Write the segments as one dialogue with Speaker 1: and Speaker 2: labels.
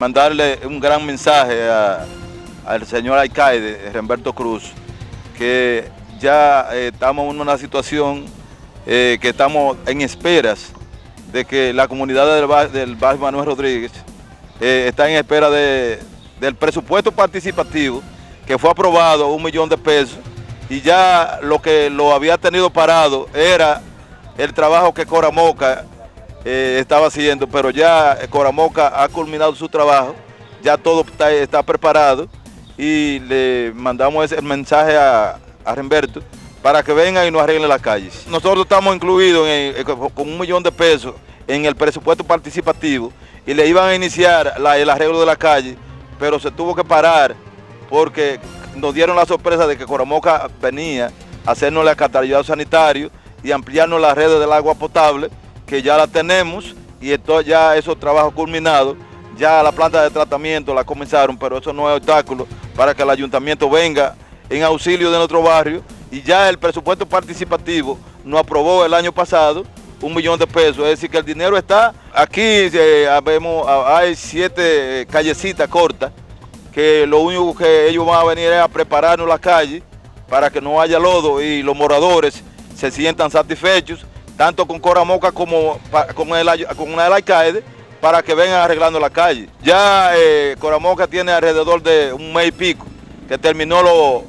Speaker 1: mandarle un gran mensaje al señor alcalde, Humberto Cruz, que ya eh, estamos en una situación eh, que estamos en esperas de que la comunidad del, del barrio Manuel Rodríguez eh, está en espera de- del presupuesto participativo que fue aprobado, un millón de pesos, y ya lo que lo había tenido parado era el trabajo que Coramoca eh, estaba haciendo, pero ya Coramoca ha culminado su trabajo, ya todo está, preparado y le mandamos ese mensaje a, a para que vengan y nos arreglen las calles. Nosotros estamos incluidos el- con un millón de pesos en el presupuesto participativo y le iban a iniciar el arreglo de la calle, pero se tuvo que parar porque nos dieron la sorpresa de que Coramoca venía a hacernos el alcantarillado sanitario y ampliarnos las redes del agua potable, que ya la tenemos y esto ya esos trabajos culminados, ya la planta de tratamiento la comenzaron, pero eso no es obstáculo para que el ayuntamiento venga en auxilio de nuestro barrio y ya el presupuesto participativo nos aprobó el año pasado un millón de pesos, es decir que el dinero está aquí, eh, vemos, hay siete callecitas cortas que lo único que ellos van a venir es a prepararnos la calle para que no haya lodo y los moradores se sientan satisfechos, tanto con Coramoca como con el, con el alcalde, para que vengan arreglando la calle. Ya eh, Coramoca tiene alrededor de un mes y pico que terminó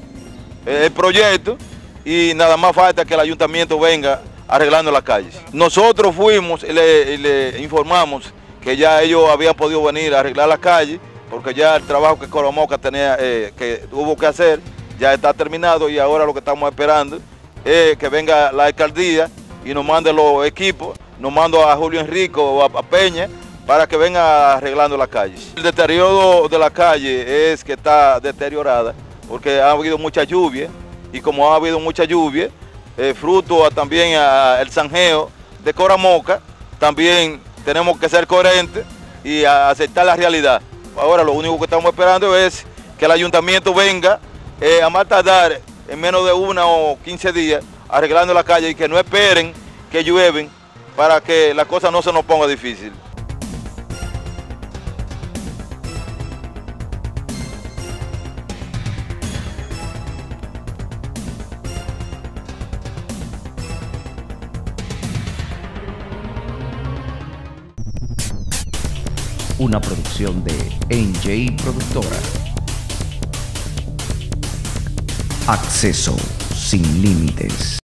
Speaker 1: eh, el proyecto y nada más falta que el ayuntamiento venga arreglando las calles. Nosotros fuimos y le, informamos que ya ellos habían podido venir a arreglar las calles porque ya el trabajo que Coromoca tenía, eh, que tuvo que hacer ya está terminado y ahora lo que estamos esperando es que venga la alcaldía y nos mande los equipos, nos mando a Julio Enrico o a, Peña para que venga arreglando las calles. El deterioro de la calle es que está deteriorada porque ha habido mucha lluvia y como ha habido mucha lluvia, eh, fruto también al zanjeo de Coramoca, también tenemos que ser coherentes y aceptar la realidad. Ahora lo único que estamos esperando es que el ayuntamiento venga eh, a más tardar en menos de una o 15 días arreglando la calle y que no esperen que llueven para que la cosa no se nos ponga difícil.
Speaker 2: una producción de NJ Productora. Acceso sin límites.